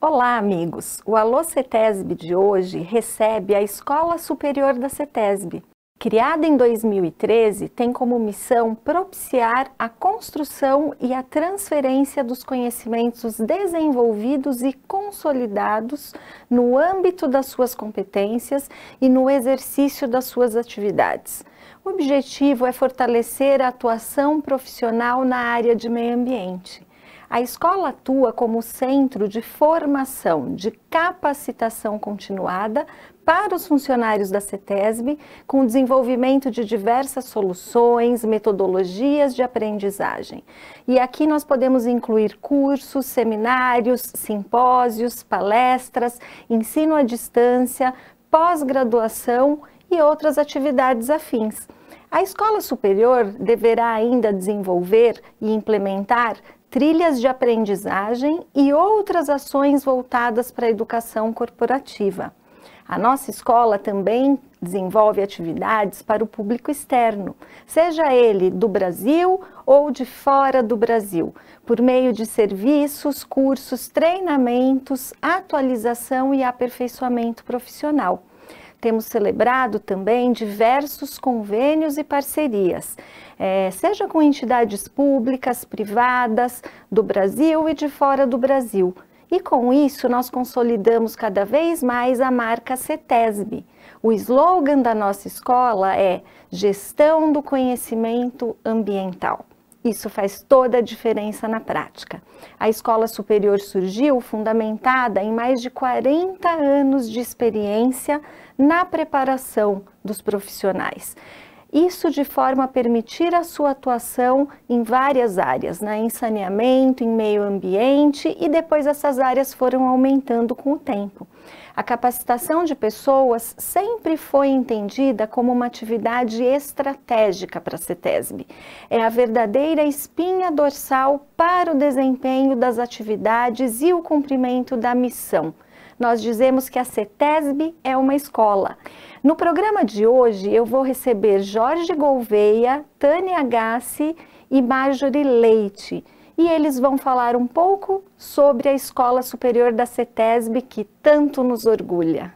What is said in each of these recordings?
Olá, amigos! O Alô CETESB de hoje recebe a Escola Superior da CETESB. Criada em 2013, tem como missão propiciar a construção e a transferência dos conhecimentos desenvolvidos e consolidados no âmbito das suas competências e no exercício das suas atividades. O objetivo é fortalecer a atuação profissional na área de meio ambiente a escola atua como centro de formação, de capacitação continuada para os funcionários da CETESB, com o desenvolvimento de diversas soluções, metodologias de aprendizagem. E aqui nós podemos incluir cursos, seminários, simpósios, palestras, ensino à distância, pós-graduação e outras atividades afins. A escola superior deverá ainda desenvolver e implementar trilhas de aprendizagem e outras ações voltadas para a educação corporativa. A nossa escola também desenvolve atividades para o público externo, seja ele do Brasil ou de fora do Brasil, por meio de serviços, cursos, treinamentos, atualização e aperfeiçoamento profissional. Temos celebrado também diversos convênios e parcerias, é, seja com entidades públicas, privadas, do Brasil e de fora do Brasil. E com isso, nós consolidamos cada vez mais a marca CETESB. O slogan da nossa escola é Gestão do Conhecimento Ambiental. Isso faz toda a diferença na prática. A escola superior surgiu fundamentada em mais de 40 anos de experiência na preparação dos profissionais. Isso de forma a permitir a sua atuação em várias áreas, né? em saneamento, em meio ambiente, e depois essas áreas foram aumentando com o tempo. A capacitação de pessoas sempre foi entendida como uma atividade estratégica para a CETESB. É a verdadeira espinha dorsal para o desempenho das atividades e o cumprimento da missão. Nós dizemos que a CETESB é uma escola. No programa de hoje, eu vou receber Jorge Gouveia, Tânia Gassi e Marjorie Leite e eles vão falar um pouco sobre a Escola Superior da CETESB que tanto nos orgulha.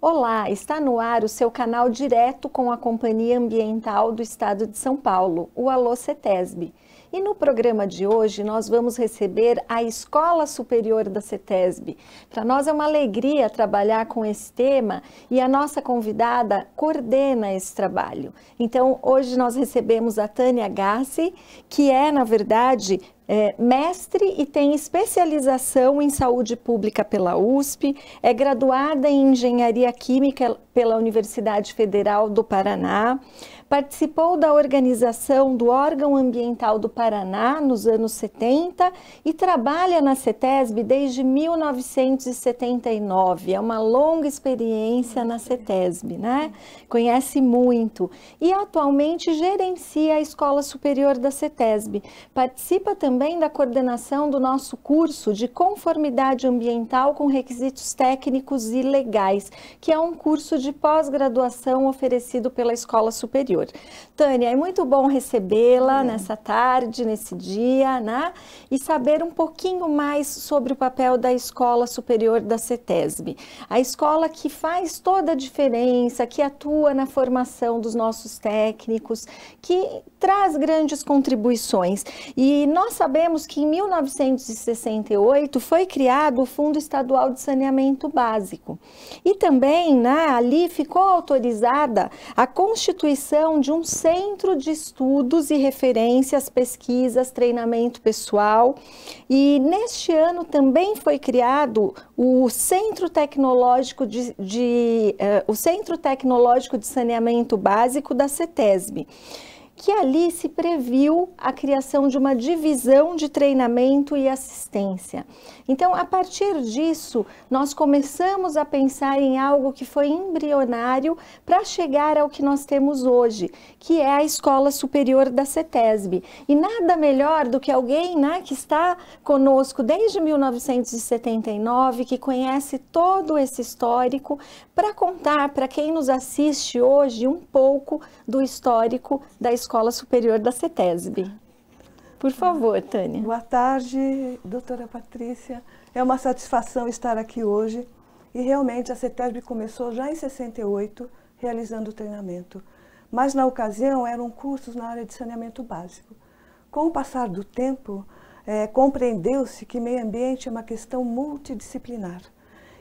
Olá, está no ar o seu canal direto com a Companhia Ambiental do Estado de São Paulo, o Alô CETESB. E no programa de hoje nós vamos receber a Escola Superior da CETESB. Para nós é uma alegria trabalhar com esse tema e a nossa convidada coordena esse trabalho. Então hoje nós recebemos a Tânia Gassi, que é, na verdade, é, mestre e tem especialização em saúde pública pela USP, é graduada em engenharia química pela Universidade Federal do Paraná, participou da organização do órgão ambiental do Paraná nos anos 70 e trabalha na CETESB desde 1979. É uma longa experiência na CETESB, né? Conhece muito e atualmente gerencia a Escola Superior da CETESB. Participa também da coordenação do nosso curso de conformidade ambiental com requisitos técnicos e legais, que é um curso de pós-graduação oferecido pela Escola Superior. Tânia, é muito bom recebê-la é. nessa tarde, nesse dia, né? E saber um pouquinho mais sobre o papel da Escola Superior da CETESB. A escola que faz toda a diferença, que atua na formação dos nossos técnicos, que traz grandes contribuições. E nossa sabemos que em 1968 foi criado o Fundo Estadual de Saneamento Básico. E também né, ali ficou autorizada a constituição de um centro de estudos e referências, pesquisas, treinamento pessoal. E neste ano também foi criado o Centro Tecnológico de, de uh, o Centro Tecnológico de Saneamento Básico da CETESB que ali se previu a criação de uma divisão de treinamento e assistência. Então, a partir disso, nós começamos a pensar em algo que foi embrionário para chegar ao que nós temos hoje, que é a Escola Superior da CETESB. E nada melhor do que alguém né, que está conosco desde 1979, que conhece todo esse histórico, para contar para quem nos assiste hoje um pouco do histórico da Escola Superior da CETESB. Por favor, Tânia. Boa tarde, doutora Patrícia. É uma satisfação estar aqui hoje e realmente a CETESB começou já em 68 realizando o treinamento. Mas na ocasião eram cursos na área de saneamento básico. Com o passar do tempo, é, compreendeu-se que meio ambiente é uma questão multidisciplinar.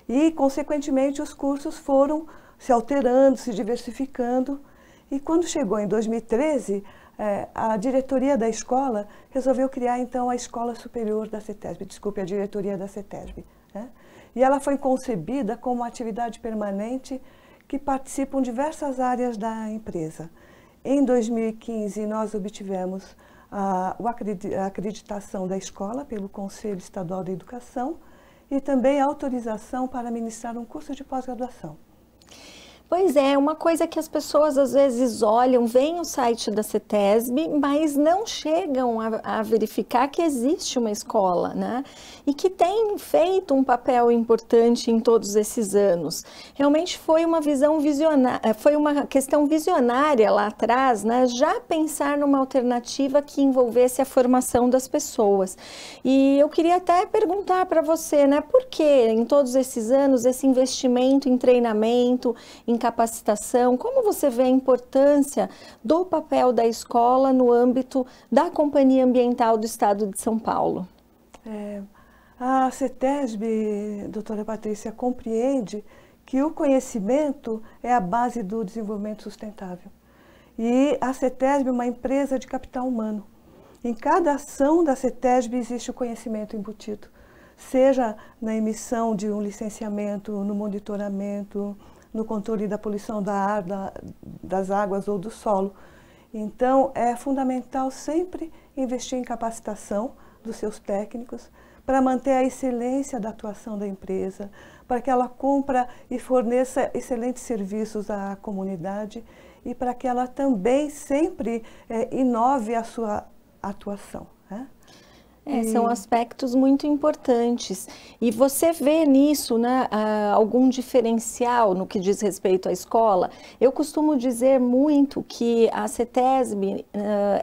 E, consequentemente, os cursos foram se alterando, se diversificando. E quando chegou em 2013, é, a diretoria da escola resolveu criar, então, a Escola Superior da CETESB, desculpe, a diretoria da CETESB. Né? E ela foi concebida como uma atividade permanente que participam diversas áreas da empresa. Em 2015, nós obtivemos a, a acreditação da escola pelo Conselho Estadual da Educação e também a autorização para ministrar um curso de pós-graduação. Pois é, uma coisa que as pessoas às vezes olham, veem o site da CETESB, mas não chegam a, a, verificar que existe uma escola, né? E que tem feito um papel importante em todos esses anos. Realmente foi uma visão visionária, eh, foi uma questão visionária lá atrás, né? Já pensar numa alternativa que envolvesse a formação das pessoas. E eu queria até perguntar para você, né? Por que em todos esses anos esse investimento em treinamento, em capacitação, como você vê a importância do papel da escola no âmbito da Companhia Ambiental do Estado de São Paulo? É, a CETESB, doutora Patrícia, compreende que o conhecimento é a base do desenvolvimento sustentável. E a CETESB é uma empresa de capital humano. Em cada ação da CETESB existe o conhecimento embutido, seja na emissão de um licenciamento, no monitoramento, no controle da poluição da ar, da, das águas ou do solo. Então, é fundamental sempre investir em capacitação dos seus técnicos para manter a excelência da atuação da empresa, para que ela cumpra e forneça excelentes serviços à comunidade e para que ela também sempre é, inove a sua atuação. É, são aspectos muito importantes. E você vê nisso né, algum diferencial no que diz respeito à escola? Eu costumo dizer muito que a CETESB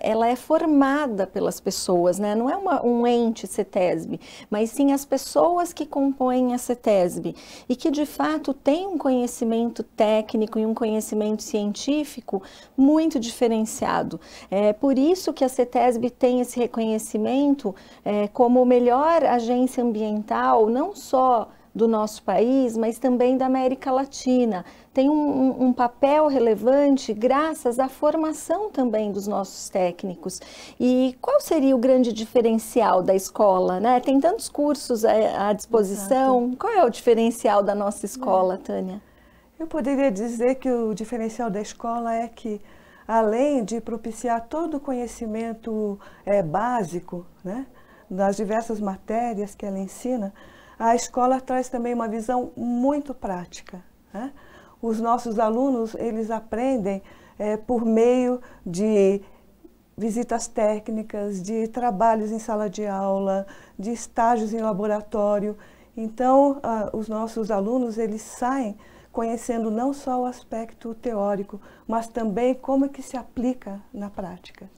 ela é formada pelas pessoas, né? não é uma, um ente CETESB, mas sim as pessoas que compõem a CETESB e que de fato têm um conhecimento técnico e um conhecimento científico muito diferenciado. É por isso que a CETESB tem esse reconhecimento é, como melhor agência ambiental, não só do nosso país, mas também da América Latina. Tem um, um, papel relevante graças à formação também dos nossos técnicos. E qual seria o grande diferencial da escola? Né? Tem tantos cursos à, à disposição. Exato. Qual é o diferencial da nossa escola, é. Tânia? Eu poderia dizer que o diferencial da escola é que, além de propiciar todo o conhecimento é, básico, né? Das diversas matérias que ela ensina, a escola traz também uma visão muito prática. Né? Os nossos alunos, eles aprendem é, por meio de visitas técnicas, de trabalhos em sala de aula, de estágios em laboratório. Então, os nossos alunos, eles saem conhecendo não só o aspecto teórico, mas também como é que se aplica na prática.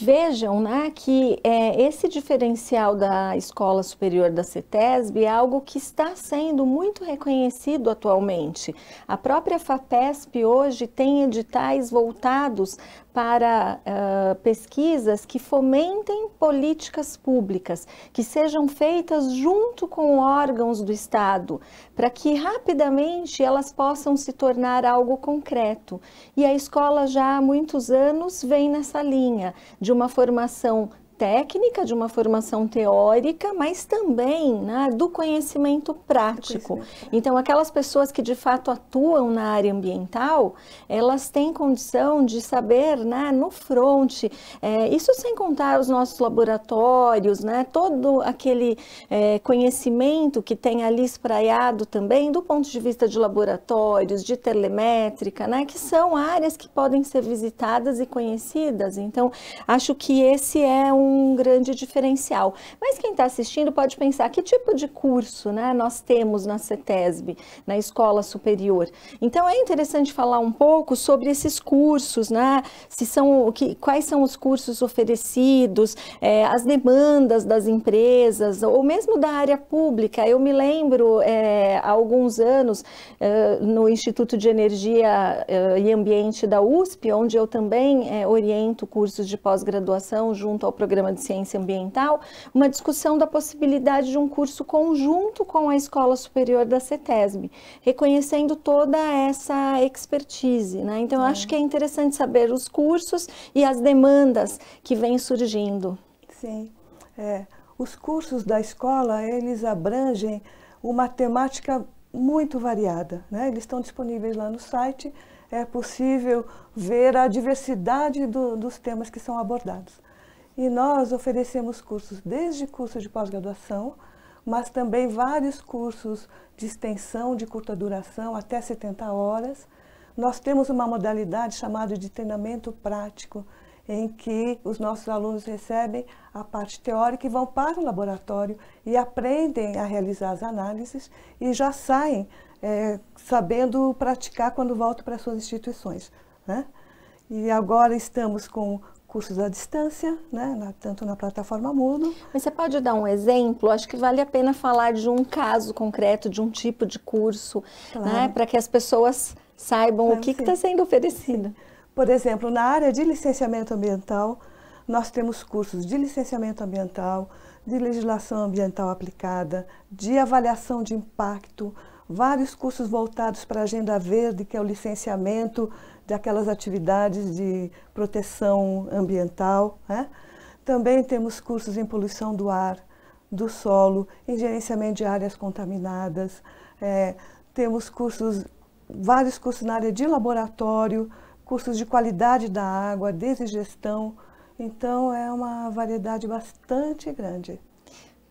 Vejam né, que é, esse diferencial da Escola Superior da CETESB é algo que está sendo muito reconhecido atualmente. A própria FAPESP hoje tem editais voltados para uh, pesquisas que fomentem políticas públicas, que sejam feitas junto com órgãos do Estado, para que rapidamente elas possam se tornar algo concreto. E a escola já há muitos anos vem nessa linha de uma formação técnica, de uma formação teórica, mas também né, do conhecimento prático. Conhecimento. Então, aquelas pessoas que de fato atuam na área ambiental, elas têm condição de saber né, no front, é, isso sem contar os nossos laboratórios, né, todo aquele é, conhecimento que tem ali espraiado também do ponto de vista de laboratórios, de telemétrica, né, que são áreas que podem ser visitadas e conhecidas. Então, acho que esse é um um grande diferencial. Mas quem está assistindo pode pensar que tipo de curso né, nós temos na CETESB, na escola superior. Então é interessante falar um pouco sobre esses cursos, né? Se são, que, quais são os cursos oferecidos, é, as demandas das empresas, ou mesmo da área pública. Eu me lembro é, há alguns anos é, no Instituto de Energia é, e Ambiente da USP, onde eu também é, oriento cursos de pós-graduação junto ao programa de ciência ambiental, uma discussão da possibilidade de um curso conjunto com a Escola Superior da CETESB, reconhecendo toda essa expertise. Né? Então, eu acho que é interessante saber os cursos e as demandas que vêm surgindo. Sim. É, os cursos da escola, eles abrangem uma temática muito variada. Né? Eles estão disponíveis lá no site, é possível ver a diversidade do, dos temas que são abordados. E nós oferecemos cursos, desde cursos de pós-graduação, mas também vários cursos de extensão de curta duração, até 70 horas. Nós temos uma modalidade chamada de treinamento prático, em que os nossos alunos recebem a parte teórica e vão para o laboratório e aprendem a realizar as análises e já saem é, sabendo praticar quando voltam para suas instituições. Né? E agora estamos com cursos à distância, né, na, tanto na plataforma Moodle. Mas você pode dar um exemplo? Acho que vale a pena falar de um caso concreto, de um tipo de curso, né, claro. né, para que as pessoas saibam claro, o que está sendo oferecido. Sim. Por exemplo, na área de licenciamento ambiental, nós temos cursos de licenciamento ambiental, de legislação ambiental aplicada, de avaliação de impacto, vários cursos voltados para a Agenda Verde, que é o licenciamento daquelas atividades de proteção ambiental. Né? Também temos cursos em poluição do ar, do solo, em gerenciamento de áreas contaminadas. É, temos cursos, vários cursos na área de laboratório, cursos de qualidade da água, desde gestão. Então, é uma variedade bastante grande.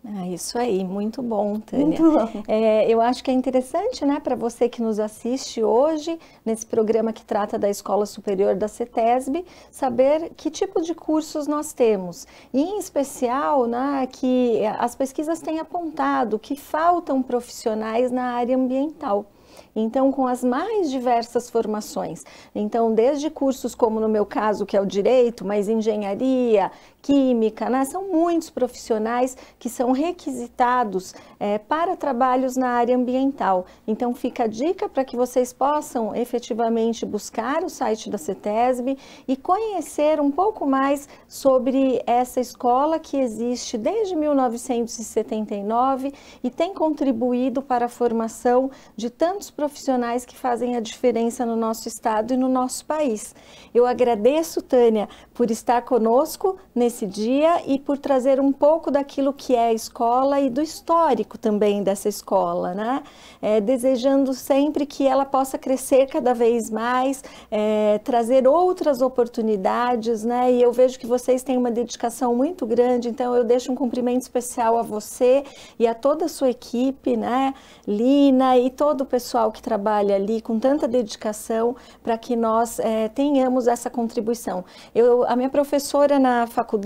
Ah, isso aí, muito bom, Tânia. Muito bom. É, eu acho que é interessante, né, para você que nos assiste hoje, nesse programa que trata da Escola Superior da CETESB, saber que tipo de cursos nós temos. E, em especial, né, que as pesquisas têm apontado que faltam profissionais na área ambiental. Então, com as mais diversas formações. Então, desde cursos como no meu caso, que é o direito, mas engenharia, química, né? São muitos profissionais que são requisitados é, para trabalhos na área ambiental. Então, fica a dica para que vocês possam efetivamente buscar o site da CETESB e conhecer um pouco mais sobre essa escola que existe desde 1979 e tem contribuído para a formação de tantos profissionais que fazem a diferença no nosso estado e no nosso país. Eu agradeço, Tânia, por estar conosco nesse dia e por trazer um pouco daquilo que é a escola e do histórico também dessa escola, né? É, desejando sempre que ela possa crescer cada vez mais, é, trazer outras oportunidades, né? E eu vejo que vocês têm uma dedicação muito grande, então eu deixo um cumprimento especial a você e a toda a sua equipe, né? Lina e todo o pessoal que trabalha ali com tanta dedicação para que nós é, tenhamos essa contribuição. Eu a minha professora na faculdade,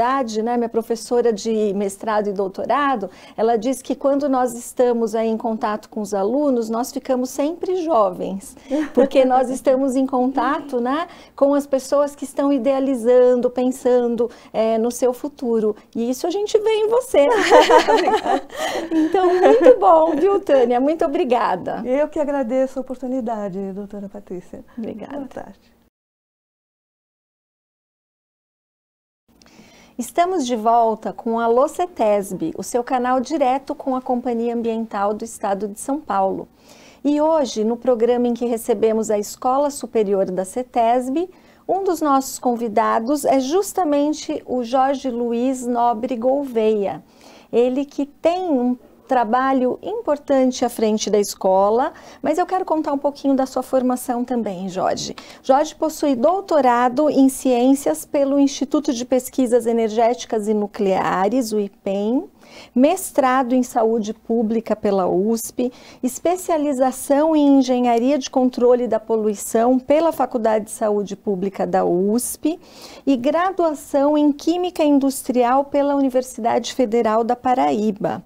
né, minha professora de mestrado e doutorado, ela diz que quando nós estamos aí em contato com os alunos, nós ficamos sempre jovens, porque nós estamos em contato, né, com as pessoas que estão idealizando, pensando é, no seu futuro. E isso a gente vê em você. então, muito bom, viu, Tânia? Muito obrigada. Eu que agradeço a oportunidade, doutora Patrícia. Obrigada. Boa tarde. Estamos de volta com a Locetesb, o seu canal direto com a Companhia Ambiental do Estado de São Paulo. E hoje, no programa em que recebemos a Escola Superior da CETESB, um dos nossos convidados é justamente o Jorge Luiz Nobre Gouveia. Ele que tem um trabalho importante à frente da escola, mas eu quero contar um pouquinho da sua formação também, Jorge. Jorge possui doutorado em ciências pelo Instituto de Pesquisas Energéticas e Nucleares, o IPEN, mestrado em saúde pública pela USP, especialização em engenharia de controle da poluição pela Faculdade de Saúde Pública da USP e graduação em química industrial pela Universidade Federal da Paraíba.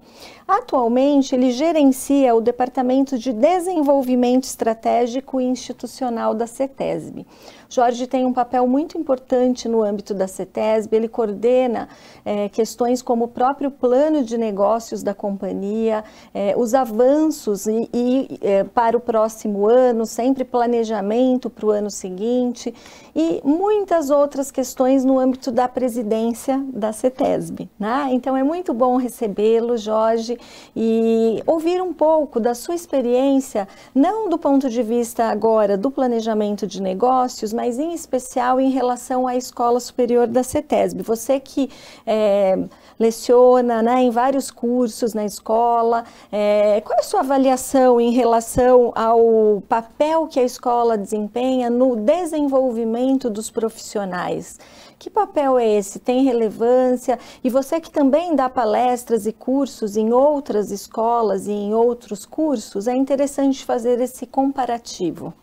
Atualmente, ele gerencia o Departamento de Desenvolvimento Estratégico e Institucional da CETESB. Jorge tem um papel muito importante no âmbito da CETESB, ele coordena é, questões como o próprio plano de negócios da companhia, é, os avanços e, e é, para o próximo ano, sempre planejamento para o ano seguinte e muitas outras questões no âmbito da presidência da CETESB. Né? Então é muito bom recebê-lo, Jorge, e ouvir um pouco da sua experiência, não do ponto de vista agora do planejamento de negócios, mas em especial em relação à Escola Superior da CETESB. Você que é, leciona né, em vários cursos na escola, é, qual é a sua avaliação em relação ao papel que a escola desempenha no desenvolvimento dos profissionais? Que papel é esse? Tem relevância? E você que também dá palestras e cursos em outras escolas e em outros cursos, é interessante fazer esse comparativo.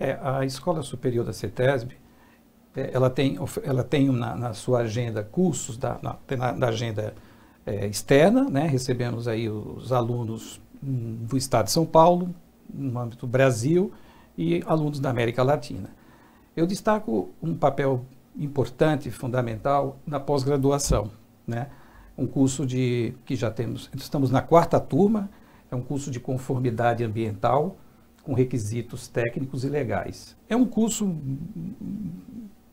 É, a Escola Superior da CETESB, é, ela tem, ela tem na, na sua agenda cursos, da, na, na agenda é, externa, né? recebemos aí os alunos do Estado de São Paulo, no âmbito Brasil, e alunos da América Latina. Eu destaco um papel importante, fundamental, na pós-graduação. Né? Um curso de que já temos, estamos na quarta turma, é um curso de conformidade ambiental, com requisitos técnicos e legais. É um curso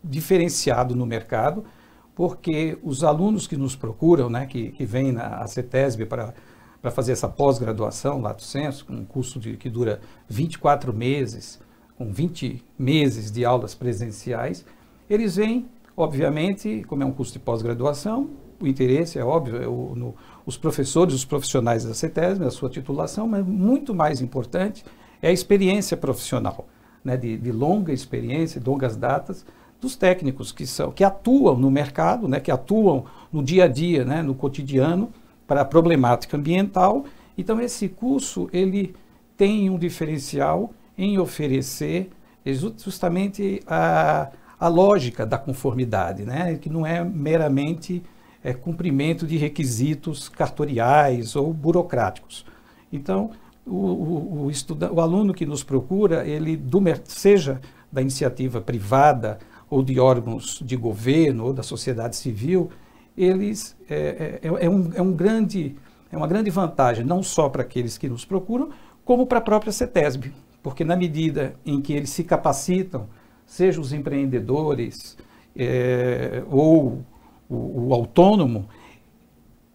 diferenciado no mercado, porque os alunos que nos procuram, né, que, que vêm na CETESB para para fazer essa pós-graduação, lato senso, um curso de, que dura 24 meses, com 20 meses de aulas presenciais, eles vêm, obviamente, como é um curso de pós-graduação, o interesse é óbvio, é o, no, os professores, os profissionais da CETESB, a sua titulação, mas muito mais importante é a experiência profissional, né, de, de longa experiência, longas datas, dos técnicos que são que atuam no mercado, né, que atuam no dia a dia, né, no cotidiano para a problemática ambiental. Então esse curso ele tem um diferencial em oferecer justamente a, a lógica da conformidade, né, que não é meramente é, cumprimento de requisitos cartoriais ou burocráticos. Então o, o, o, o aluno que nos procura, ele do, seja da iniciativa privada ou de órgãos de governo ou da sociedade civil, eles é, é, é, um, é um grande é uma grande vantagem não só para aqueles que nos procuram, como para a própria CETESB, porque na medida em que eles se capacitam, seja os empreendedores é, ou o, o autônomo,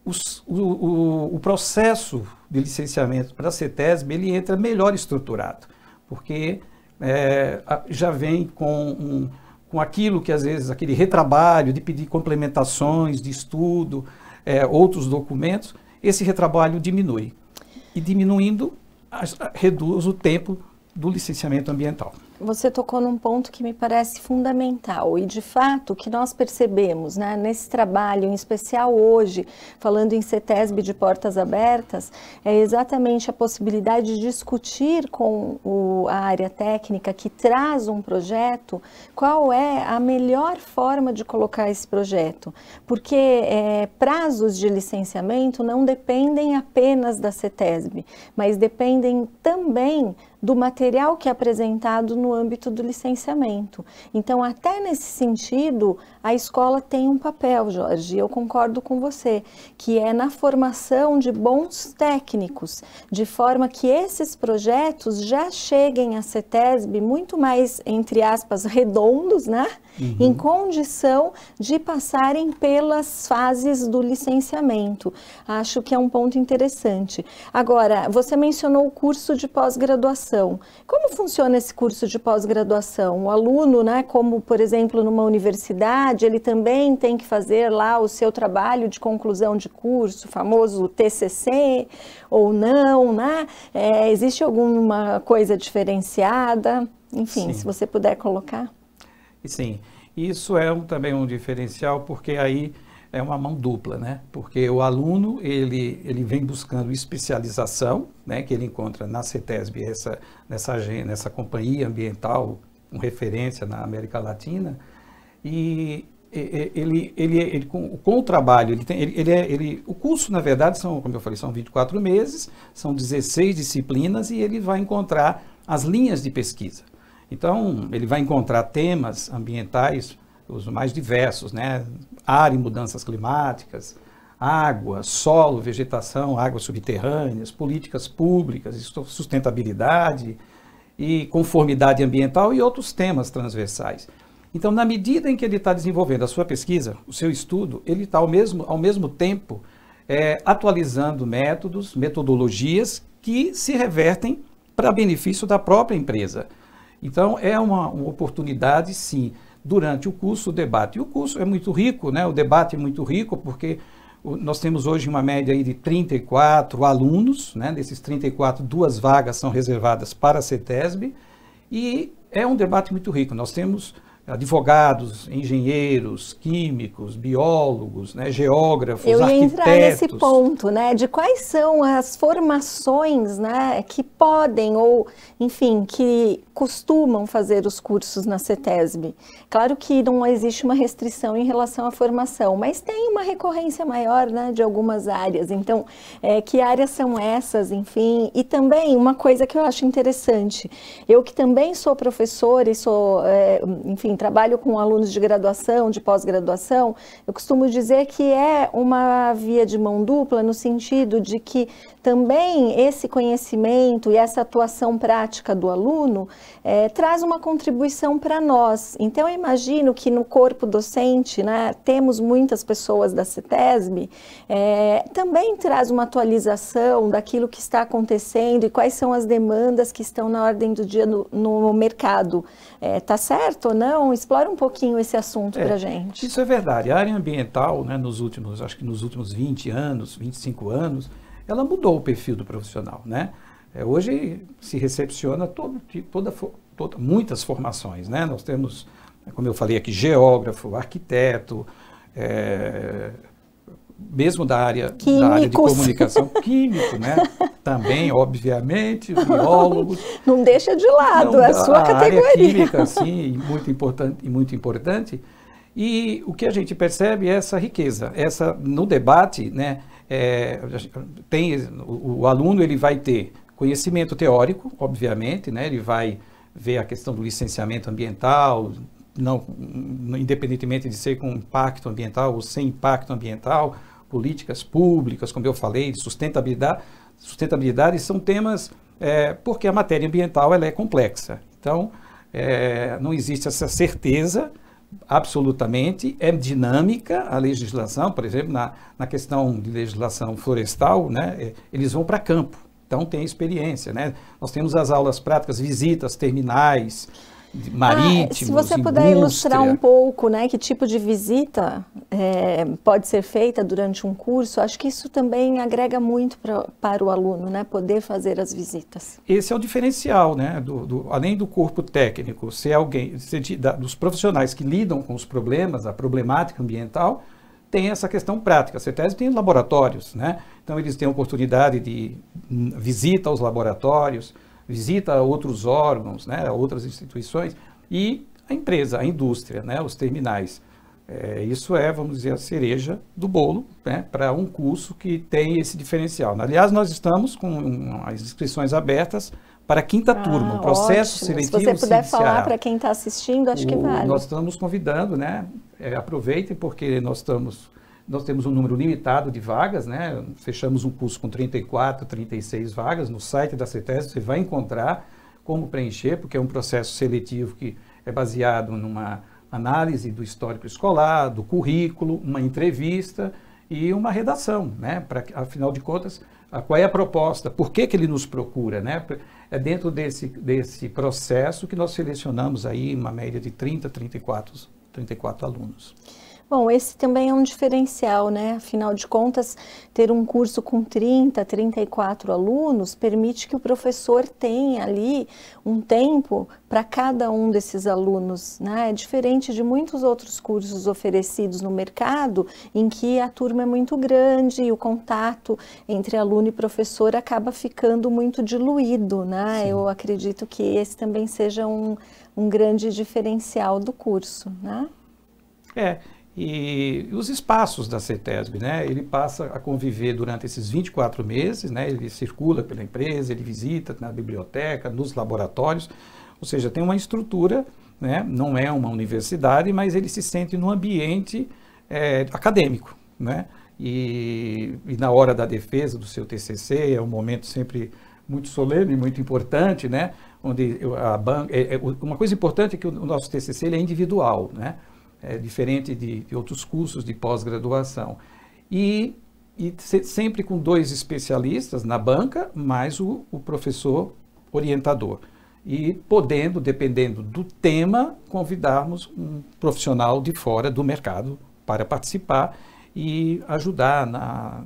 os, o, o, o, processo de licenciamento para a CETESB ele entra melhor estruturado, porque é, já vem com, um, com aquilo que às vezes, aquele retrabalho de pedir complementações de estudo, é, outros documentos, esse retrabalho diminui. E diminuindo, reduz o tempo do licenciamento ambiental você tocou num ponto que me parece fundamental e de fato que nós percebemos né, nesse trabalho, em especial hoje, falando em CETESB de portas abertas, é exatamente a possibilidade de discutir com o, a área técnica que traz um projeto qual é a melhor forma de colocar esse projeto, porque é, prazos de licenciamento não dependem apenas da CETESB, mas dependem também do material que é apresentado no âmbito do licenciamento. Então, até nesse sentido, a escola tem um papel, Jorge, eu concordo com você, que é na formação de bons técnicos, de forma que esses projetos já cheguem à CETESB muito mais, entre aspas, redondos, né? Uhum. Em condição de passarem pelas fases do licenciamento. Acho que é um ponto interessante. Agora, você mencionou o curso de pós-graduação. Como funciona esse curso de pós-graduação? O aluno, né, como por exemplo numa universidade, ele também tem que fazer lá o seu trabalho de conclusão de curso, famoso TCC, ou não, né? É, existe alguma coisa diferenciada? Enfim, Sim. se você puder colocar. Sim, isso é um, também um diferencial, porque aí é uma mão dupla, né? Porque o aluno ele, ele vem buscando especialização, né? Que ele encontra na CETESB essa nessa nessa companhia ambiental com referência na América Latina e ele, ele, ele com, com, o trabalho, ele tem, ele, ele, é, ele, o curso, na verdade, são, como eu falei, são 24 meses, são 16 disciplinas e ele vai encontrar as linhas de pesquisa. Então, ele vai encontrar temas ambientais os mais diversos, né? Ar e mudanças climáticas, água, solo, vegetação, águas subterrâneas, políticas públicas, sustentabilidade e conformidade ambiental e outros temas transversais. Então, na medida em que ele está desenvolvendo a sua pesquisa, o seu estudo, ele está ao mesmo, ao mesmo tempo é, atualizando métodos, metodologias que se revertem para benefício da própria empresa. Então, é uma, uma oportunidade, sim, durante o curso, o debate. E o curso é muito rico, né? o debate é muito rico, porque nós temos hoje uma média aí de 34 alunos, né? desses 34, duas vagas são reservadas para a CETESB, e é um debate muito rico. Nós temos advogados, engenheiros, químicos, biólogos, né, geógrafos, Eu ia arquitetos. entrar nesse ponto, né, de quais são as formações, né, que podem ou, enfim, que costumam fazer os cursos na CETESB. Claro que não existe uma restrição em relação à formação, mas tem uma recorrência maior, né, de algumas áreas. Então, é, que áreas são essas, enfim? E também uma coisa que eu acho interessante, eu que também sou professora e sou, é, enfim, enfim, trabalho com alunos de graduação, de pós-graduação, eu costumo dizer que é uma via de mão dupla no sentido de que também esse conhecimento e essa atuação prática do aluno é, traz uma contribuição para nós. Então, eu imagino que no corpo docente, né, temos muitas pessoas da CETESB, é, também traz uma atualização daquilo que está acontecendo e quais são as demandas que estão na ordem do dia no, no mercado. É, tá certo ou não? Explora um pouquinho esse assunto é, para gente. Isso é verdade. A área ambiental, né, nos últimos, acho que nos últimos 20 anos, 25 anos, ela mudou o perfil do profissional, né? É, hoje se recepciona todo, toda, toda, muitas formações, né? Nós temos, como eu falei aqui, geógrafo, arquiteto, é, mesmo da área, da área de comunicação, químico, né? Também, obviamente, biólogos. Não deixa de lado, não, é a sua a categoria. Área química, sim, muito importante, e muito importante. E o que a gente percebe é essa riqueza, essa no debate, né? É, tem o, o, aluno ele vai ter conhecimento teórico, obviamente, né? Ele vai ver a questão do licenciamento ambiental, não, independentemente de ser com impacto ambiental ou sem impacto ambiental, políticas públicas, como eu falei, de sustentabilidade, sustentabilidade são temas é, porque a matéria ambiental ela é complexa. Então, é, não existe essa certeza absolutamente, é dinâmica a legislação, por exemplo, na, na questão de legislação florestal, né, é, eles vão para campo, então tem experiência. Né? Nós temos as aulas práticas, visitas, terminais, marítimos, ah, Se você puder indústria. ilustrar um pouco, né, que tipo de visita é, pode ser feita durante um curso, acho que isso também agrega muito pra, para o aluno, né, poder fazer as visitas. Esse é o diferencial, né, do, do além do corpo técnico, ser alguém, ser de, da, dos profissionais que lidam com os problemas, a problemática ambiental, tem essa questão prática. A CETES tem laboratórios, né, então eles têm a oportunidade de hum, visita aos laboratórios, visita outros órgãos, né, outras instituições e a empresa, a indústria, né, os terminais. É, isso é, vamos dizer, a cereja do bolo né, para um curso que tem esse diferencial. Aliás, nós estamos com as inscrições abertas para a quinta ah, turma, o processo ótimo. seletivo. Se você puder falar para quem está assistindo, acho o, que vale. Nós estamos convidando, né? É, aproveitem, porque nós estamos nós temos um número limitado de vagas, né? Fechamos um curso com 34, 36 vagas. No site da CETES você vai encontrar como preencher, porque é um processo seletivo que é baseado numa análise do histórico escolar, do currículo, uma entrevista e uma redação, né? Afinal de contas, qual é a proposta? Por que, que ele nos procura, né? É dentro desse, desse processo que nós selecionamos aí uma média de 30, 34, 34 alunos. Bom, esse também é um diferencial, né? Afinal de contas, ter um curso com 30, 34 alunos permite que o professor tenha ali um tempo para cada um desses alunos, né? É diferente de muitos outros cursos oferecidos no mercado, em que a turma é muito grande e o contato entre aluno e professor acaba ficando muito diluído, né? Sim. Eu acredito que esse também seja um, um grande diferencial do curso, né? É, e os espaços da CETESB, né? Ele passa a conviver durante esses 24 meses, né? Ele circula pela empresa, ele visita na biblioteca, nos laboratórios, ou seja, tem uma estrutura, né? Não é uma universidade, mas ele se sente num ambiente é, acadêmico, né? E, e, na hora da defesa do seu TCC é um momento sempre muito solene, muito importante, né? Onde a banca, é, é, uma coisa importante é que o, nosso TCC ele é individual, né? É, diferente de, de, outros cursos de pós-graduação. E, e se, sempre com dois especialistas na banca, mais o, o professor orientador. E podendo, dependendo do tema, convidarmos um profissional de fora do mercado para participar e ajudar na,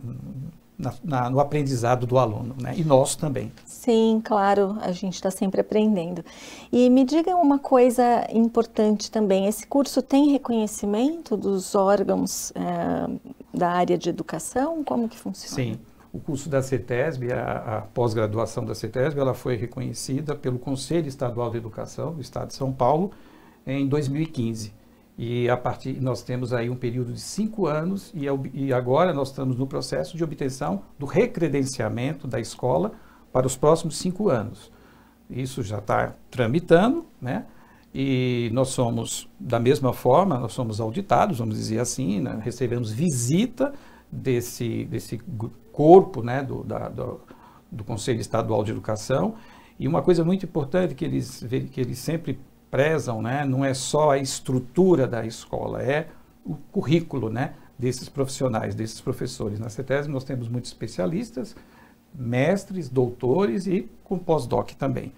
na, na, no aprendizado do aluno, né? e nós também. Sim, claro, a gente está sempre aprendendo. E me diga uma coisa importante também: esse curso tem reconhecimento dos órgãos é, da área de educação? Como que funciona? Sim. O curso da CETESB, a, a pós-graduação da CETESB, ela foi reconhecida pelo Conselho Estadual de Educação do Estado de São Paulo em 2015. E a partir nós temos aí um período de cinco anos e, e agora nós estamos no processo de obtenção do recredenciamento da escola para os próximos cinco anos. Isso já está tramitando, né? E nós somos, da mesma forma, nós somos auditados, vamos dizer assim, né? recebemos visita desse, desse corpo né? do, da, do, do Conselho Estadual de Educação. E uma coisa muito importante que eles, que eles sempre prezam, né, não é só a estrutura da escola, é o currículo, né, desses profissionais, desses professores. Na CETES nós temos muitos especialistas, mestres, doutores e com pós-doc também.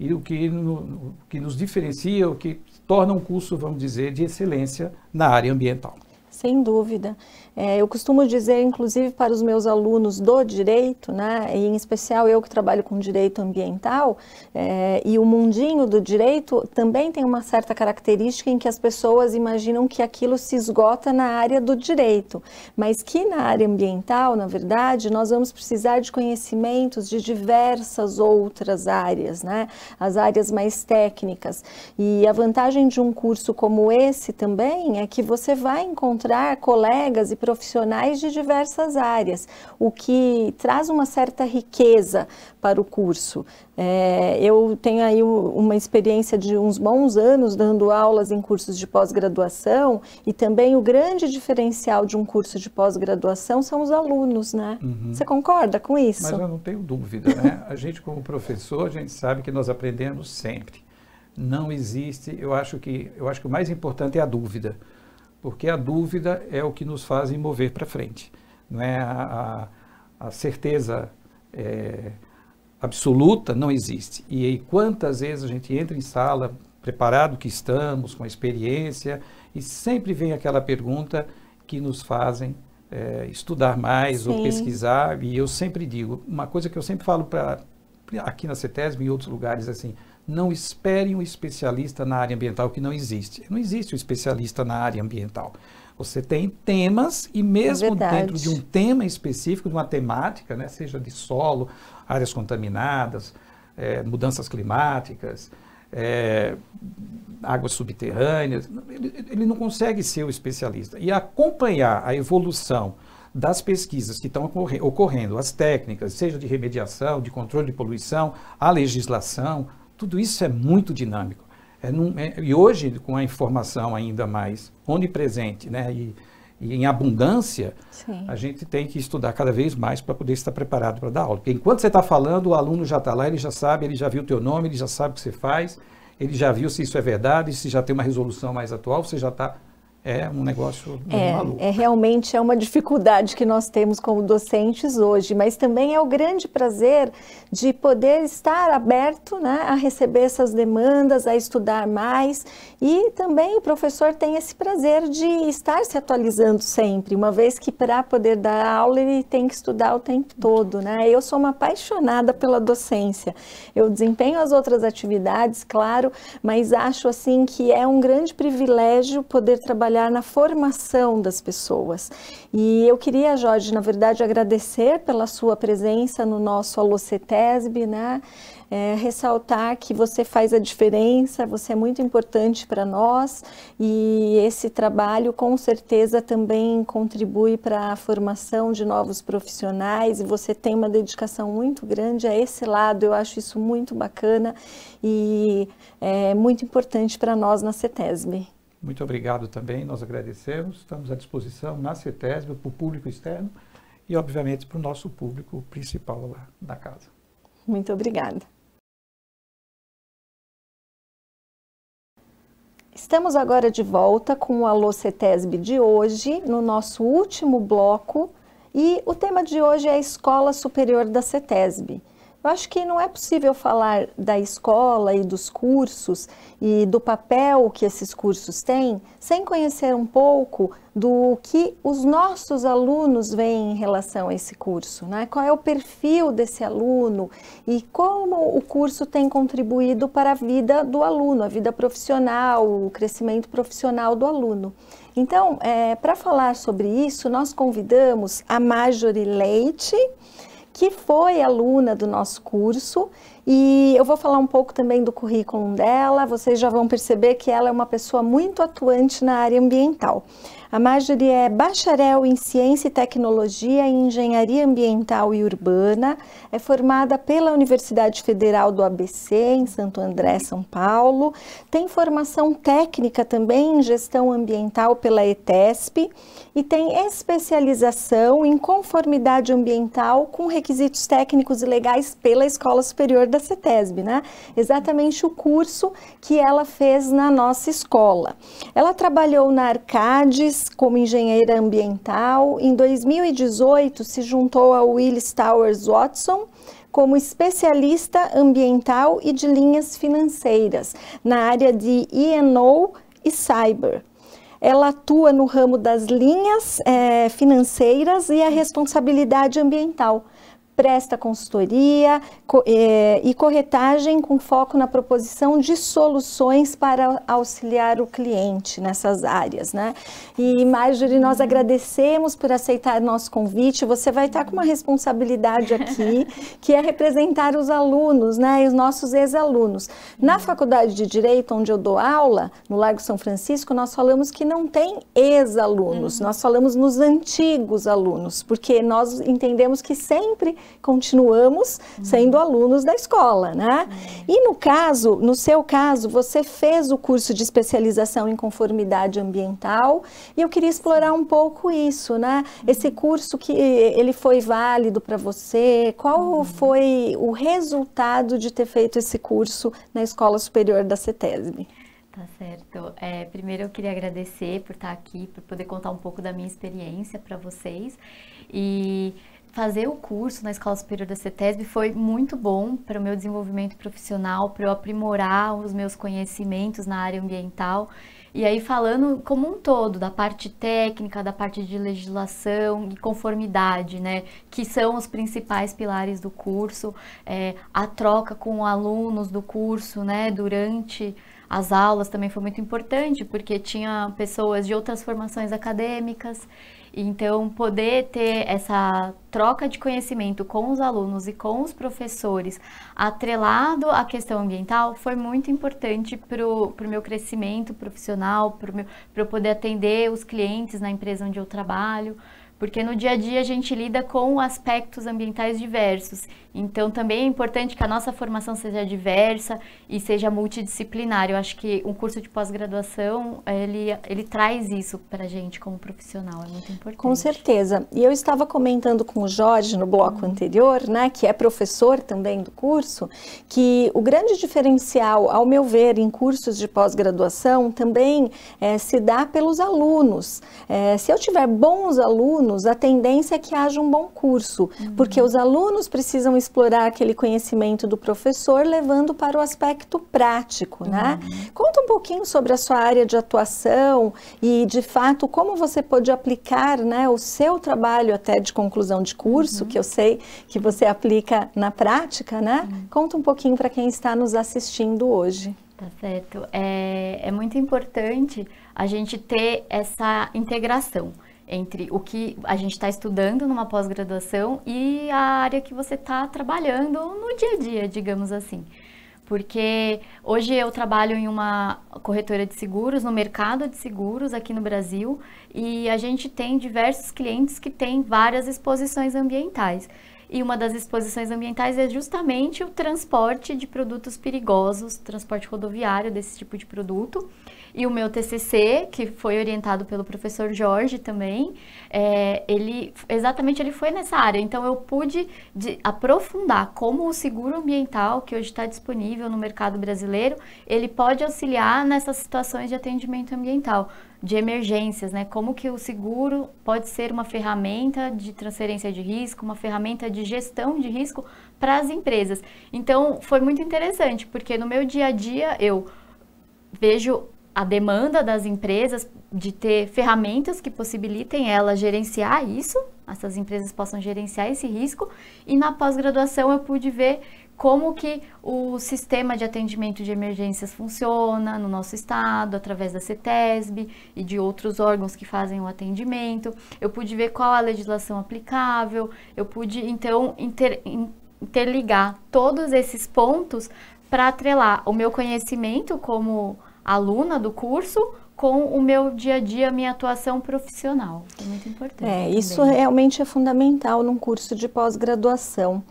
E o que, no, que nos diferencia, o que torna um curso, vamos dizer, de excelência na área ambiental. Sem dúvida. É, eu costumo dizer, inclusive, para os meus alunos do direito, né, e em especial eu que trabalho com direito ambiental, é, e o mundinho do direito também tem uma certa característica em que as pessoas imaginam que aquilo se esgota na área do direito, mas que na área ambiental, na verdade, nós vamos precisar de conhecimentos de diversas outras áreas, né, as áreas mais técnicas. E a vantagem de um curso como esse também é que você vai encontrar colegas e profissionais de diversas áreas, o que traz uma certa riqueza para o curso. É, eu tenho aí uma experiência de uns bons anos dando aulas em cursos de pós-graduação e também o grande diferencial de um curso de pós-graduação são os alunos, né? Uhum. Você concorda com isso? Mas eu não tenho dúvida, né? a gente como professor, a gente sabe que nós aprendemos sempre. Não existe, eu acho que, eu acho que o mais importante é a dúvida porque a dúvida é o que nos faz mover para frente. Não é a, a, a certeza é, absoluta não existe. E aí quantas vezes a gente entra em sala preparado que estamos, com experiência, e sempre vem aquela pergunta que nos fazem é, estudar mais Sim. ou pesquisar. E eu sempre digo, uma coisa que eu sempre falo para aqui na CETESB e em outros lugares assim, não espere um especialista na área ambiental que não existe. Não existe um especialista na área ambiental. Você tem temas e mesmo dentro de um tema específico, de uma temática, né, seja de solo, áreas contaminadas, é, mudanças climáticas, é, águas subterrâneas, ele, ele, não consegue ser o especialista. E acompanhar a evolução das pesquisas que estão ocorrendo, as técnicas, seja de remediação, de controle de poluição, a legislação, tudo isso é muito dinâmico. É num, é, e hoje, com a informação ainda mais onipresente né, e, e em abundância, Sim. a gente tem que estudar cada vez mais para poder estar preparado para dar aula. Porque enquanto você está falando, o aluno já está lá, ele já sabe, ele já viu o teu nome, ele já sabe o que você faz, ele já viu se isso é verdade, se já tem uma resolução mais atual, você já está é um negócio é, maluco. É realmente é uma dificuldade que nós temos como docentes hoje, mas também é o grande prazer de poder estar aberto né, a receber essas demandas, a estudar mais e também o professor tem esse prazer de estar se atualizando sempre, uma vez que para poder dar aula ele tem que estudar o tempo todo. Né? Eu sou uma apaixonada pela docência, eu desempenho as outras atividades, claro, mas acho assim que é um grande privilégio poder trabalhar na formação das pessoas. E eu queria, Jorge, na verdade, agradecer pela sua presença no nosso Alocetesb, né? É, ressaltar que você faz a diferença, você é muito importante para nós e esse trabalho com certeza também contribui para a formação de novos profissionais e você tem uma dedicação muito grande a esse lado, eu acho isso muito bacana e é muito importante para nós na CETESB. Muito obrigado também, nós agradecemos, estamos à disposição na CETESB, para o público externo e, obviamente, para o nosso público principal lá da casa. Muito obrigada. Estamos agora de volta com o Alô CETESB de hoje, no nosso último bloco, e o tema de hoje é a Escola Superior da CETESB. Eu acho que não é possível falar da escola e dos cursos e do papel que esses cursos têm sem conhecer um pouco do que os nossos alunos veem em relação a esse curso, né? Qual é o perfil desse aluno e como o curso tem contribuído para a vida do aluno, a vida profissional, o crescimento profissional do aluno. Então, é, para falar sobre isso, nós convidamos a Marjorie Leite, que foi aluna do nosso curso e eu vou falar um pouco também do currículo dela. Vocês já vão perceber que ela é uma pessoa muito atuante na área ambiental. A Marjorie é bacharel em Ciência e Tecnologia em Engenharia Ambiental e Urbana, é formada pela Universidade Federal do ABC, em Santo André, São Paulo, tem formação técnica também em Gestão Ambiental pela ETESP e tem especialização em conformidade ambiental com requisitos técnicos e legais pela Escola Superior da CETESB, né? Exatamente o curso que ela fez na nossa escola. Ela trabalhou na Arcades, como engenheira ambiental. Em 2018, se juntou ao Willis Towers Watson como especialista ambiental e de linhas financeiras na área de E&O e Cyber. Ela atua no ramo das linhas é, financeiras e a responsabilidade ambiental presta consultoria é, e corretagem com foco na proposição de soluções para auxiliar o cliente nessas áreas, né? E Marjorie, nós agradecemos por aceitar nosso convite. Você vai estar com uma responsabilidade aqui, que é representar os alunos, né? E os nossos ex-alunos. Na Faculdade de Direito, onde eu dou aula, no Largo São Francisco, nós falamos que não tem ex-alunos, uhum. nós falamos nos antigos alunos, porque nós entendemos que sempre continuamos sendo alunos da escola, né? E no caso, no seu caso, você fez o curso de especialização em conformidade ambiental e eu queria explorar um pouco isso, né? Esse curso que ele foi válido para você, qual foi o resultado de ter feito esse curso na Escola Superior da CETESB? Tá certo. É, primeiro eu queria agradecer por estar aqui, por poder contar um pouco da minha experiência para vocês. E fazer o curso na Escola Superior da CETESB foi muito bom para o meu desenvolvimento profissional, para eu aprimorar os meus conhecimentos na área ambiental. E aí, falando como um todo, da parte técnica, da parte de legislação e conformidade, né, que são os principais pilares do curso, é, a troca com alunos do curso, né, durante as aulas também foi muito importante, porque tinha pessoas de outras formações acadêmicas então, poder ter essa troca de conhecimento com os alunos e com os professores, atrelado à questão ambiental, foi muito importante para o meu crescimento profissional, para eu poder atender os clientes na empresa onde eu trabalho, porque no dia a dia a gente lida com aspectos ambientais diversos. Então também é importante que a nossa formação seja diversa e seja multidisciplinar. Eu acho que um curso de pós-graduação, ele, ele traz isso para a gente como profissional, é muito importante. Com certeza. E eu estava comentando com o Jorge no bloco uhum. anterior, né, que é professor também do curso, que o grande diferencial, ao meu ver, em cursos de pós-graduação também é, se dá pelos alunos. É, se eu tiver bons alunos, a tendência é que haja um bom curso, uhum. porque os alunos precisam explorar aquele conhecimento do professor, levando para o aspecto prático, né? Uhum. Conta um pouquinho sobre a sua área de atuação e, de fato, como você pode aplicar, né, o seu trabalho até de conclusão de curso, uhum. que eu sei que você aplica na prática, né? Uhum. Conta um pouquinho para quem está nos assistindo hoje. Tá certo. É, é muito importante a gente ter essa integração entre o que a gente está estudando numa pós-graduação e a área que você está trabalhando no dia a dia, digamos assim. Porque hoje eu trabalho em uma corretora de seguros, no mercado de seguros aqui no Brasil, e a gente tem diversos clientes que têm várias exposições ambientais. E uma das exposições ambientais é justamente o transporte de produtos perigosos, transporte rodoviário desse tipo de produto. E o meu TCC, que foi orientado pelo professor Jorge também, é, ele exatamente ele foi nessa área. Então eu pude de, aprofundar como o seguro ambiental que hoje está disponível no mercado brasileiro, ele pode auxiliar nessas situações de atendimento ambiental de emergências, né? Como que o seguro pode ser uma ferramenta de transferência de risco, uma ferramenta de gestão de risco para as empresas. Então, foi muito interessante, porque no meu dia a dia eu vejo a demanda das empresas de ter ferramentas que possibilitem ela gerenciar isso, essas empresas possam gerenciar esse risco, e na pós-graduação eu pude ver como que o sistema de atendimento de emergências funciona no nosso estado, através da CETESB e de outros órgãos que fazem o atendimento. Eu pude ver qual a legislação aplicável, eu pude então inter, interligar todos esses pontos para atrelar o meu conhecimento como aluna do curso com o meu dia a dia, minha atuação profissional. É muito importante. É, isso realmente é fundamental num curso de pós-graduação.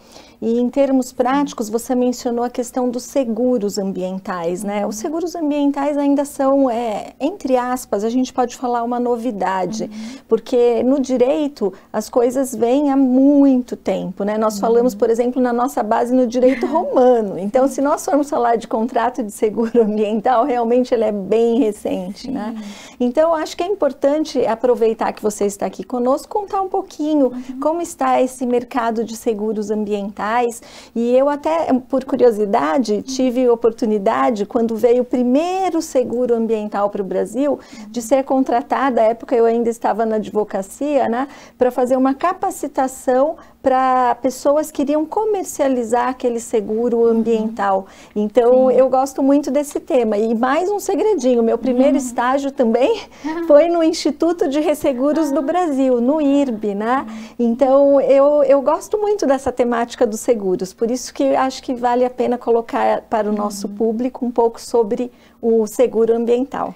E em termos práticos, você mencionou a questão dos seguros ambientais, né? Os seguros ambientais ainda são, é, entre aspas, a gente pode falar uma novidade, uhum. porque no direito as coisas vêm há muito tempo, né? Nós uhum. falamos, por exemplo, na nossa base no direito romano. Então, se nós formos falar de contrato de seguro ambiental, realmente ele é bem recente, né? Né? Então, acho que é importante aproveitar que você está aqui conosco, contar um pouquinho uhum. como está esse mercado de seguros ambientais ambientais. E eu até, por curiosidade, tive oportunidade, quando veio o primeiro seguro ambiental para o Brasil, de ser contratada, à época eu ainda estava na advocacia, né, para fazer uma capacitação para pessoas que iriam comercializar aquele seguro ambiental. Então, Sim. eu gosto muito desse tema. E mais um segredinho, meu primeiro uhum. estágio também foi no Instituto de Resseguros do Brasil, no IRB, né? Então, eu, eu gosto muito dessa temática dos seguros, por isso que acho que vale a pena colocar para o nosso uhum. público um pouco sobre o seguro ambiental.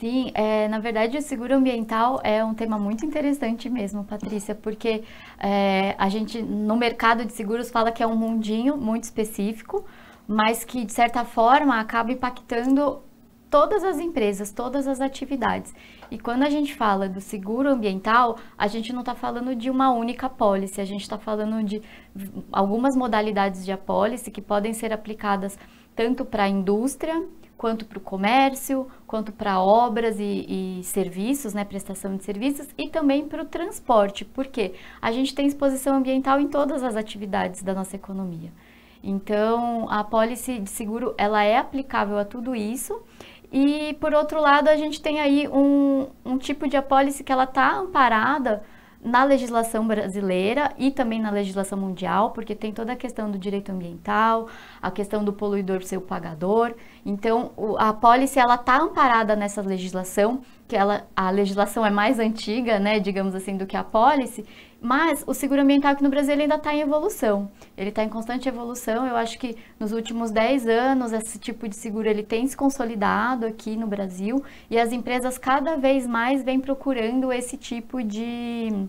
Sim, é, na verdade o seguro ambiental é um tema muito interessante mesmo, Patrícia, porque é, a gente no mercado de seguros fala que é um mundinho muito específico, mas que de certa forma acaba impactando todas as empresas, todas as atividades. E quando a gente fala do seguro ambiental, a gente não está falando de uma única apólice, a gente está falando de algumas modalidades de apólice que podem ser aplicadas tanto para a indústria, quanto para o comércio, quanto para obras e, e, serviços, né, prestação de serviços, e também para o transporte, porque a gente tem exposição ambiental em todas as atividades da nossa economia. Então, a apólice de seguro, ela é aplicável a tudo isso, e por outro lado, a gente tem aí um, um tipo de apólice que ela está amparada na legislação brasileira e também na legislação mundial, porque tem toda a questão do direito ambiental, a questão do poluidor ser o pagador. Então, a apólice ela está amparada nessa legislação, que ela, a legislação é mais antiga, né, digamos assim, do que a apólice, mas o seguro ambiental aqui no Brasil ainda está em evolução. Ele está em constante evolução. Eu acho que nos últimos 10 anos esse tipo de seguro ele tem se consolidado aqui no Brasil e as empresas cada vez mais vêm procurando esse tipo de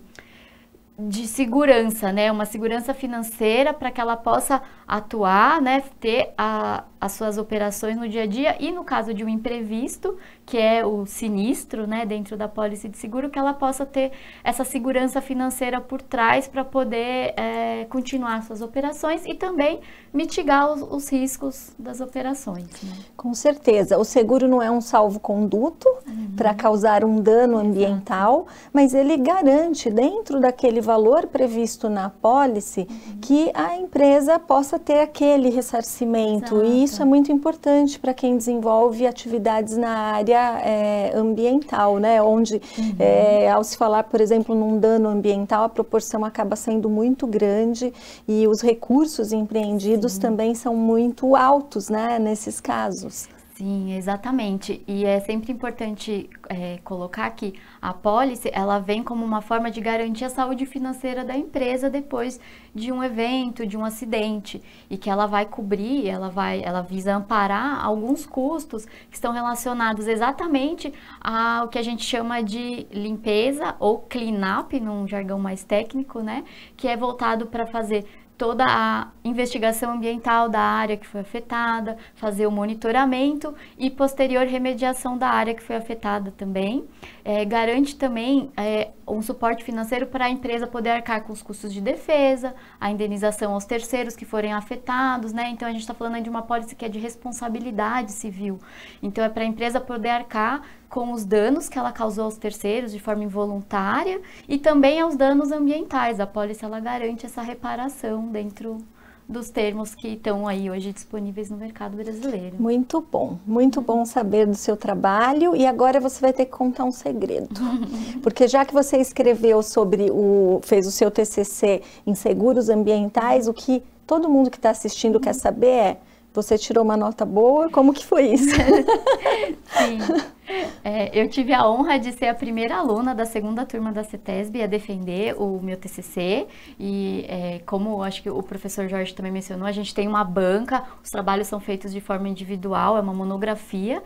de segurança, né? Uma segurança financeira para que ela possa atuar, né? Ter a, as suas operações no dia a dia e no caso de um imprevisto, que é o sinistro, né? Dentro da pólice de seguro, que ela possa ter essa segurança financeira por trás para poder é, continuar suas operações e também mitigar os, os riscos das operações. Né? Com certeza. O seguro não é um salvo-conduto uhum. para causar um dano ambiental, Exato. mas ele garante dentro daquele valor previsto na pólice uhum. que a empresa possa ter aquele ressarcimento. Exato. E isso é muito importante para quem desenvolve atividades na área é, ambiental, né? Onde, uhum. é, ao se falar, por exemplo, num dano ambiental, a proporção acaba sendo muito grande e os recursos empreendidos Sim. também são muito altos, né? Nesses casos. Sim, exatamente. E é sempre importante é, colocar que a pólice ela vem como uma forma de garantir a saúde financeira da empresa depois de um evento, de um acidente, e que ela vai cobrir, ela vai, ela visa amparar alguns custos que estão relacionados exatamente ao que a gente chama de limpeza ou clean-up, num jargão mais técnico, né? Que é voltado para fazer toda a investigação ambiental da área que foi afetada, fazer o monitoramento e posterior remediação da área que foi afetada também. É, garante também é, um suporte financeiro para a empresa poder arcar com os custos de defesa, a indenização aos terceiros que forem afetados, né? Então a gente está falando de uma pólice que é de responsabilidade civil. Então é para a empresa poder arcar com os danos que ela causou aos terceiros de forma involuntária e também aos danos ambientais. A pólice ela garante essa reparação dentro dos termos que estão aí hoje disponíveis no mercado brasileiro. Muito bom, muito bom saber do seu trabalho e agora você vai ter que contar um segredo, porque já que você escreveu sobre o, fez o seu TCC em seguros ambientais, o que todo mundo que está assistindo quer saber é, você tirou uma nota boa? Como que foi isso? Sim. É, eu tive a honra de ser a primeira aluna da segunda turma da CETESB a defender o meu TCC e é, como acho que o professor Jorge também mencionou, a gente tem uma banca, os trabalhos são feitos de forma individual, é uma monografia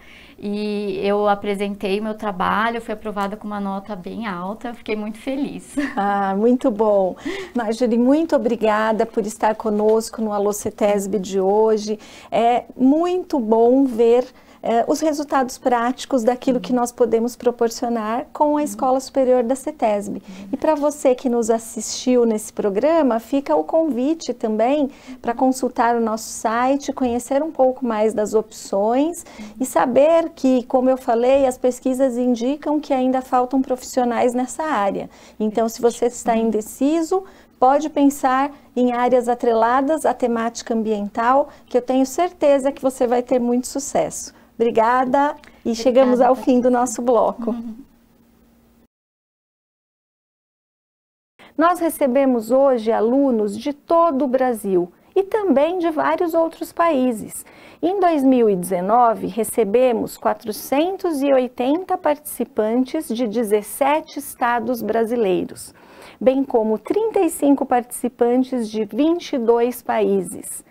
e eu apresentei meu trabalho, fui aprovada com uma nota bem alta, fiquei muito feliz. Ah, muito bom. Marjorie, muito obrigada por estar conosco no Alô CETESB de hoje. É muito bom ver eh, os resultados práticos daquilo que nós podemos proporcionar com a Escola Superior da CETESB. E para você que nos assistiu nesse programa, fica o convite também para consultar o nosso site, conhecer um pouco mais das opções e saber que, como eu falei, as pesquisas indicam que ainda faltam profissionais nessa área. Então, se você está indeciso, pode pensar em áreas atreladas à temática ambiental, que eu tenho certeza que você vai ter muito sucesso. Obrigada e Obrigada, chegamos ao fim do nosso bloco. Uhum. Nós recebemos hoje alunos de todo o Brasil e também de vários outros países. Em 2019, recebemos 480 participantes de 17 estados brasileiros, bem como 35 participantes de 22 países.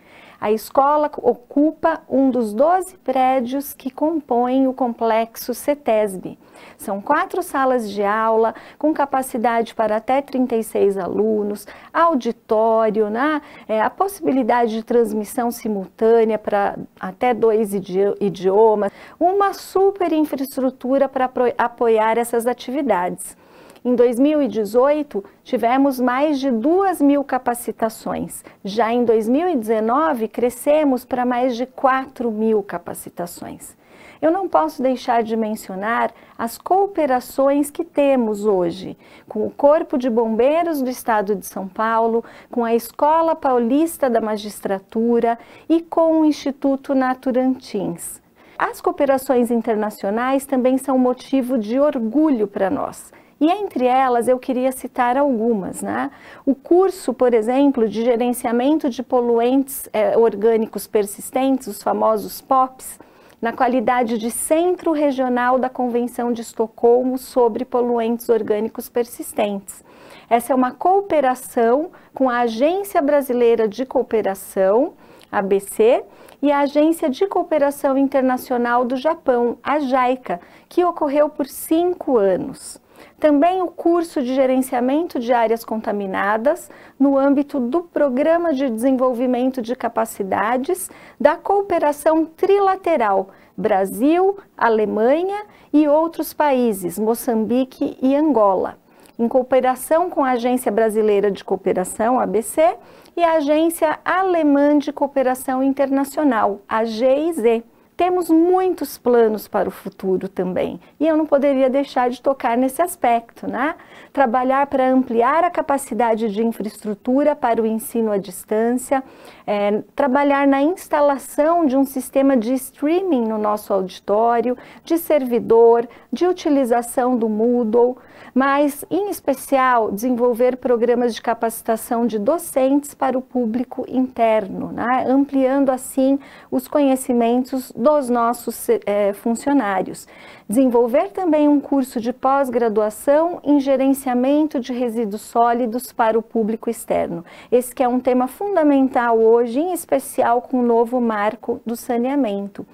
A escola ocupa um dos 12 prédios que compõem o complexo CETESB. São quatro salas de aula com capacidade para até 36 alunos, auditório, né? É, a possibilidade de transmissão simultânea para até dois idiomas, uma super infraestrutura para apoiar essas atividades. Em 2018, tivemos mais de 2 mil capacitações. Já em 2019, crescemos para mais de 4 mil capacitações. Eu não posso deixar de mencionar as cooperações que temos hoje com o Corpo de Bombeiros do Estado de São Paulo, com a Escola Paulista da Magistratura e com o Instituto Naturantins. As cooperações internacionais também são motivo de orgulho para nós. E entre elas eu queria citar algumas. Né? O curso, por exemplo, de gerenciamento de poluentes é, orgânicos persistentes, os famosos POPs, na qualidade de Centro Regional da Convenção de Estocolmo sobre Poluentes Orgânicos Persistentes. Essa é uma cooperação com a Agência Brasileira de Cooperação, ABC, e a Agência de Cooperação Internacional do Japão, a JICA, que ocorreu por cinco anos. Também o curso de gerenciamento de áreas contaminadas no âmbito do Programa de Desenvolvimento de Capacidades da Cooperação Trilateral Brasil, Alemanha e outros países, Moçambique e Angola, em cooperação com a Agência Brasileira de Cooperação, ABC, e a Agência Alemã de Cooperação Internacional, a GIZ. Temos muitos planos para o futuro também, e eu não poderia deixar de tocar nesse aspecto, né? Trabalhar para ampliar a capacidade de infraestrutura para o ensino à distância, é, trabalhar na instalação de um sistema de streaming no nosso auditório, de servidor, de utilização do Moodle, mas, em especial, desenvolver programas de capacitação de docentes para o público interno, né? ampliando assim os conhecimentos dos nossos é, funcionários. Desenvolver também um curso de pós-graduação em gerenciamento de resíduos sólidos para o público externo. Esse que é um tema fundamental hoje, em especial com o novo marco do saneamento.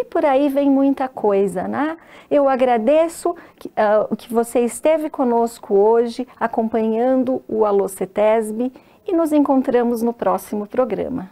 E por aí vem muita coisa, né? Eu agradeço que, uh, que você esteve conosco hoje, acompanhando o Alô CETESB, e nos encontramos no próximo programa.